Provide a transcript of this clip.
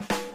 you